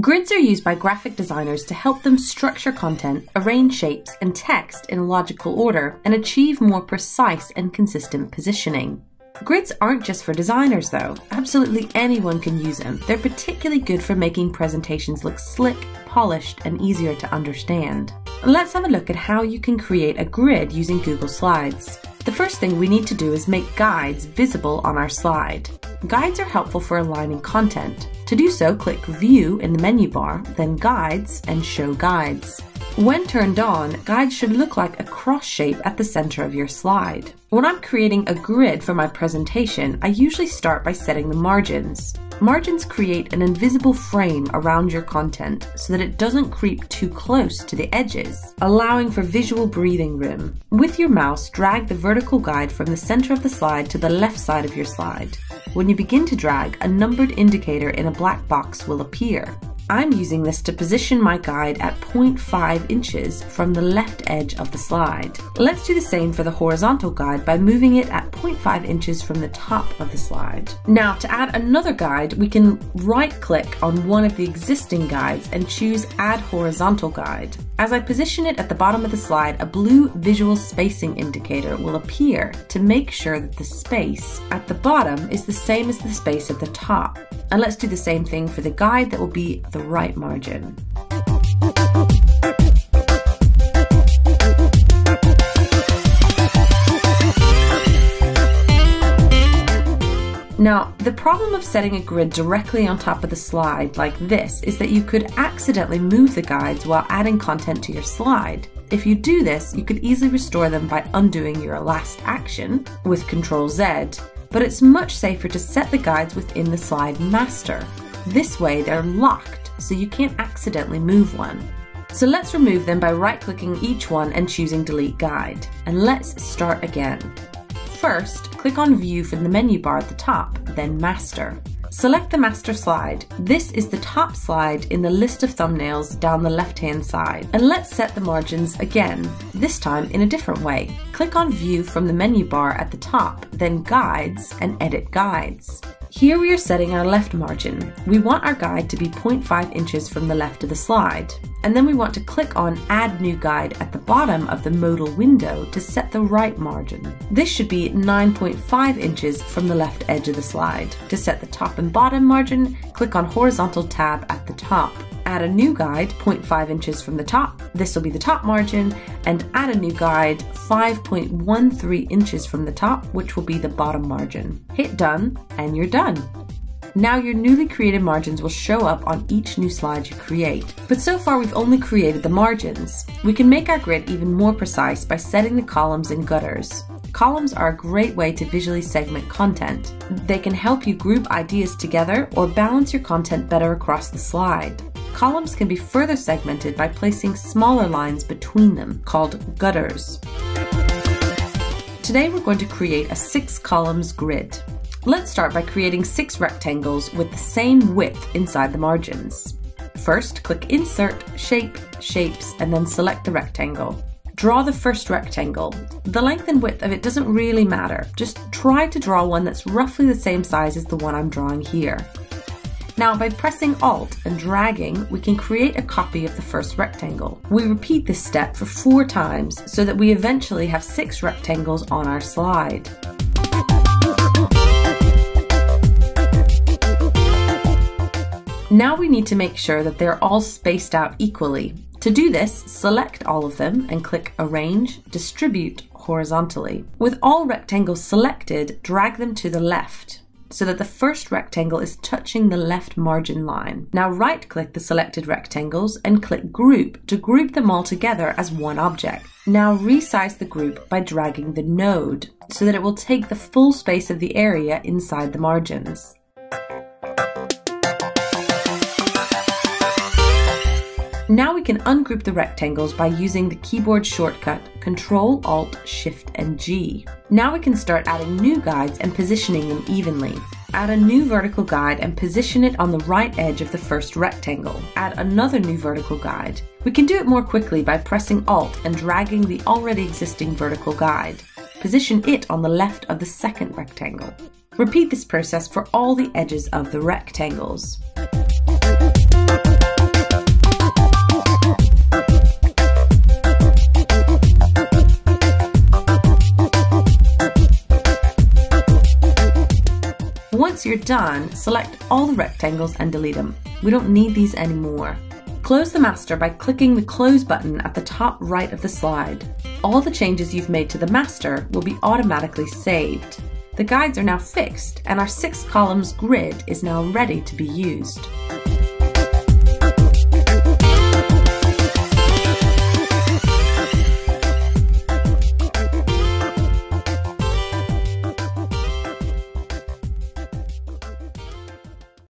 Grids are used by graphic designers to help them structure content, arrange shapes and text in a logical order, and achieve more precise and consistent positioning. Grids aren't just for designers though. Absolutely anyone can use them. They're particularly good for making presentations look slick, polished, and easier to understand. Let's have a look at how you can create a grid using Google Slides. The first thing we need to do is make guides visible on our slide. Guides are helpful for aligning content. To do so, click View in the menu bar, then Guides and Show Guides. When turned on, guides should look like a cross shape at the center of your slide. When I'm creating a grid for my presentation, I usually start by setting the margins. Margins create an invisible frame around your content so that it doesn't creep too close to the edges, allowing for visual breathing room. With your mouse, drag the vertical guide from the center of the slide to the left side of your slide. When you begin to drag, a numbered indicator in a black box will appear. I'm using this to position my guide at 0.5 inches from the left edge of the slide. Let's do the same for the horizontal guide by moving it at 0.5 inches from the top of the slide. Now to add another guide, we can right click on one of the existing guides and choose add horizontal guide. As I position it at the bottom of the slide, a blue visual spacing indicator will appear to make sure that the space at the bottom is the same as the space at the top. And let's do the same thing for the guide that will be the right margin. Now, the problem of setting a grid directly on top of the slide like this is that you could accidentally move the guides while adding content to your slide. If you do this, you could easily restore them by undoing your last action with Ctrl Z, but it's much safer to set the guides within the slide master. This way they're locked, so you can't accidentally move one. So let's remove them by right clicking each one and choosing delete guide. And let's start again. First, click on view from the menu bar at the top, then master. Select the master slide. This is the top slide in the list of thumbnails down the left hand side. And let's set the margins again, this time in a different way. Click on view from the menu bar at the top, then guides and edit guides. Here we are setting our left margin. We want our guide to be 0.5 inches from the left of the slide. And then we want to click on Add New Guide at the bottom of the modal window to set the right margin. This should be 9.5 inches from the left edge of the slide. To set the top and bottom margin, click on Horizontal tab at the top. Add a new guide 0.5 inches from the top, this will be the top margin, and add a new guide 5.13 inches from the top, which will be the bottom margin. Hit done, and you're done. Now your newly created margins will show up on each new slide you create. But so far we've only created the margins. We can make our grid even more precise by setting the columns and gutters. Columns are a great way to visually segment content. They can help you group ideas together or balance your content better across the slide. Columns can be further segmented by placing smaller lines between them, called gutters. Today we're going to create a six columns grid. Let's start by creating six rectangles with the same width inside the margins. First, click Insert, Shape, Shapes, and then select the rectangle. Draw the first rectangle. The length and width of it doesn't really matter. Just try to draw one that's roughly the same size as the one I'm drawing here. Now by pressing Alt and dragging, we can create a copy of the first rectangle. We repeat this step for four times so that we eventually have six rectangles on our slide. Now we need to make sure that they're all spaced out equally. To do this, select all of them and click Arrange, Distribute horizontally. With all rectangles selected, drag them to the left so that the first rectangle is touching the left margin line. Now right click the selected rectangles and click Group to group them all together as one object. Now resize the group by dragging the node so that it will take the full space of the area inside the margins. Now we can ungroup the rectangles by using the keyboard shortcut Ctrl Alt Shift and G. Now we can start adding new guides and positioning them evenly. Add a new vertical guide and position it on the right edge of the first rectangle. Add another new vertical guide. We can do it more quickly by pressing Alt and dragging the already existing vertical guide. Position it on the left of the second rectangle. Repeat this process for all the edges of the rectangles. Once you're done, select all the rectangles and delete them. We don't need these anymore. Close the master by clicking the close button at the top right of the slide. All the changes you've made to the master will be automatically saved. The guides are now fixed and our six columns grid is now ready to be used.